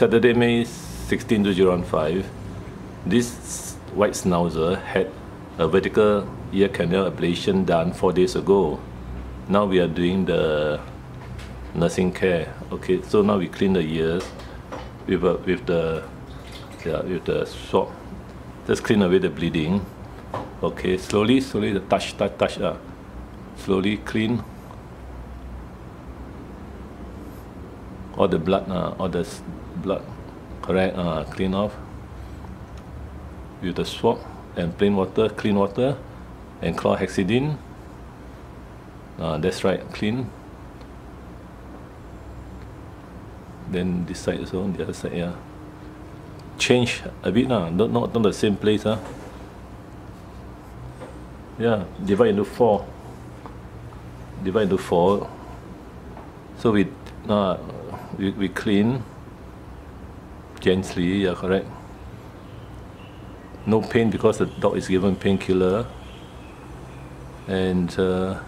Saturday, May 16, 2015, this white schnauzer had a vertical ear canal ablation done four days ago. Now we are doing the nursing care. Okay, so now we clean the ears with, a, with the yeah, with the swab. Just clean away the bleeding. Okay, slowly, slowly, the touch, touch, touch. Uh, slowly clean all the blood, uh, all the blood, correct, uh, clean off with the swab and plain water, clean water, and chlorhexidine. Uh, that's right, clean. Then this side also, the other side, yeah. Change a bit, uh, not, not, not the same place. Uh. Yeah, divide into four. Divide into four. So we, uh, we, we clean gently, yeah, correct. No pain because the dog is given painkiller. And uh,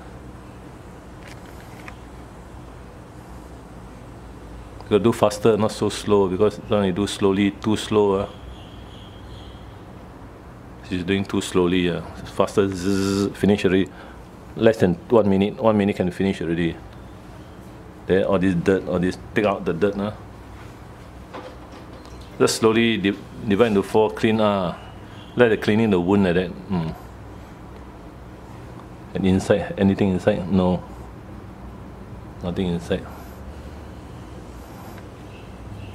you do faster, not so slow, because when you do slowly, too slow. Uh, she's doing too slowly. Uh, faster, zzz, finish already. Less than one minute, one minute can finish already. Then all this dirt, all this, take out the dirt. Uh. Just slowly divide into four, clean. Uh. Let the cleaning the wound like that. Mm. And inside, anything inside? No. Nothing inside.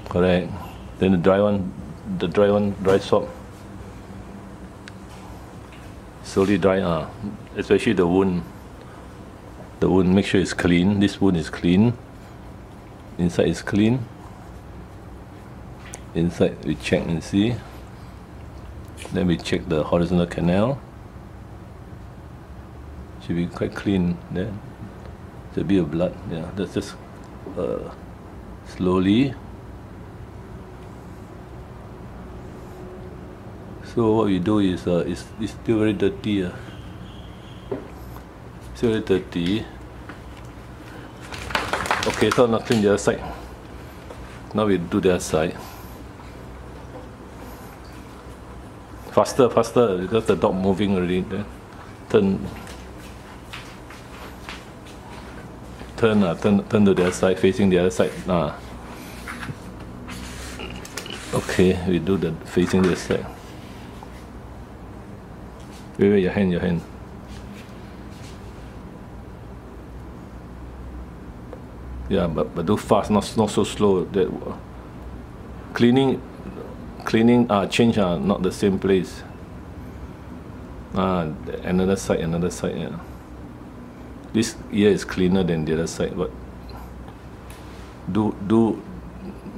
Correct. Then the dry one, the dry one, dry swab. Slowly dry, uh, especially the wound. The wound, make sure it's clean. This wound is clean. Inside is clean. Inside we check and see. Then we check the horizontal canal. Should be quite clean then. There's a bit of blood. Yeah, that's just uh, slowly. So what we do is uh, it's, it's still very dirty. Uh. Very dirty. Okay, so now clean the other side. Now we do the other side. Faster, faster, because the dog moving already. Then turn, turn, uh, turn, turn to the other side, facing the other side. Uh. Okay, we do the facing the other side. Wait, wait, your hand, your hand. Yeah, but, but do fast, not, not so slow. That cleaning, cleaning, uh, change, uh, not the same place. Ah, another side, another side. Yeah. This ear is cleaner than the other side, but do do,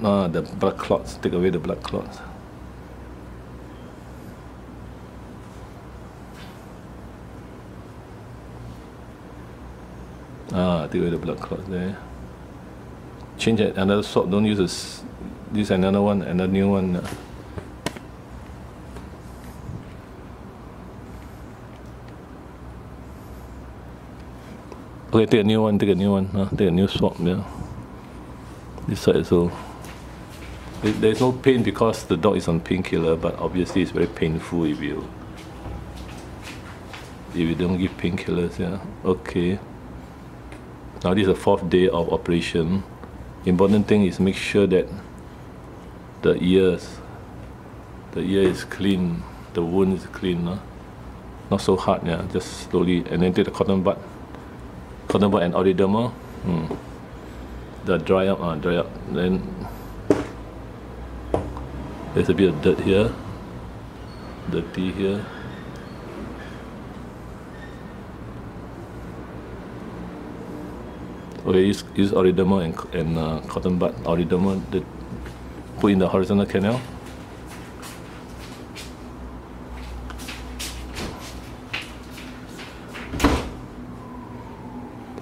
uh, the blood clots. Take away the blood clots. Ah, take away the blood clots there change it, another swap. Don't use this. This another one, and another new one. Okay, take a new one. Take a new one. Take a new swap. Yeah. This side so. There's no pain because the dog is on painkiller, but obviously it's very painful if you if you don't give painkillers. Yeah. Okay. Now this is the fourth day of operation important thing is make sure that the ears, the ear is clean, the wound is clean, no? not so hard, yeah, just slowly, and then take the cotton bud, cotton bud and audioderma, hmm. the dry up, uh, dry up, then there's a bit of dirt here, dirty here, Okay, use, use audioderma and, and uh, cotton bud that put in the horizontal canal.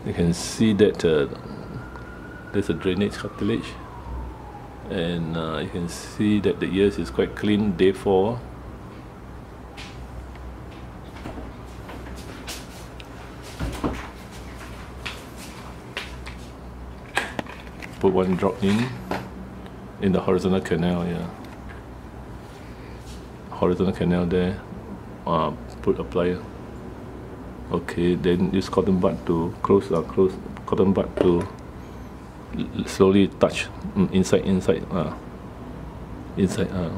You can see that uh, there's a drainage cartilage and uh, you can see that the ears is quite clean day 4 put one drop in in the horizontal canal, yeah. Horizontal canal there, uh, put apply. Okay, then use cotton bud to close, uh, close cotton bud to slowly touch mm, inside, inside, uh, inside. Uh.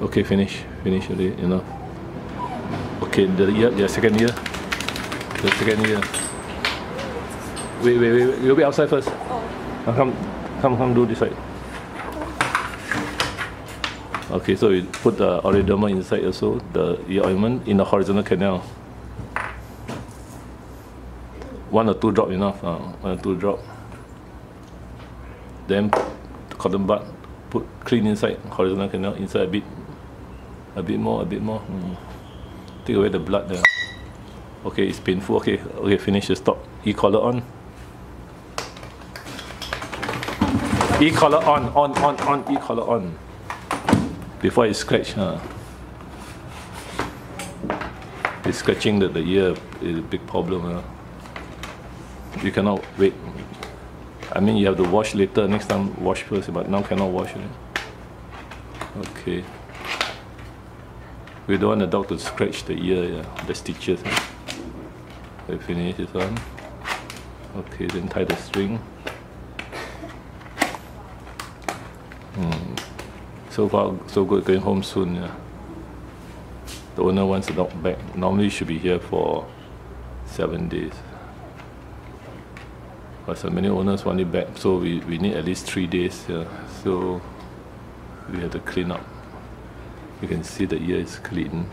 Okay, finish, finish already, enough. Okay, the year, the second year, the second year. Wait, wait, wait, you'll be outside first. Oh. come, come, come, do this side. Okay, so we put the Orioderma inside also, the ear ointment in the horizontal canal. One or two drop enough, uh, one or two drop. Then the cotton bud, put clean inside, horizontal canal, inside a bit, a bit more, a bit more. Mm. Take away the blood there. Okay, it's painful. Okay, okay, finish the stop. E-collar on. E-collar on, on, on, on, E-collar on. Before it scratch, huh? It's scratching the, the ear is a big problem. Huh? You cannot wait. I mean, you have to wash later. Next time, wash first, but now cannot wash it. Okay. We don't want the dog to scratch the ear, yeah, the stitches. We finish this one. Okay, then tie the string. So far, so good. Going home soon. Yeah. The owner wants the dog back. Normally, should be here for seven days. But so many owners want it back, so we, we need at least three days. Yeah. So we have to clean up. You can see the ear is clean.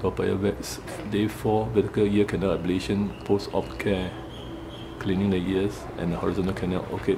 Toa Payoh Vets, day 4, vertical ear canal ablation, post-op care, cleaning the ears and the horizontal canal. Okay,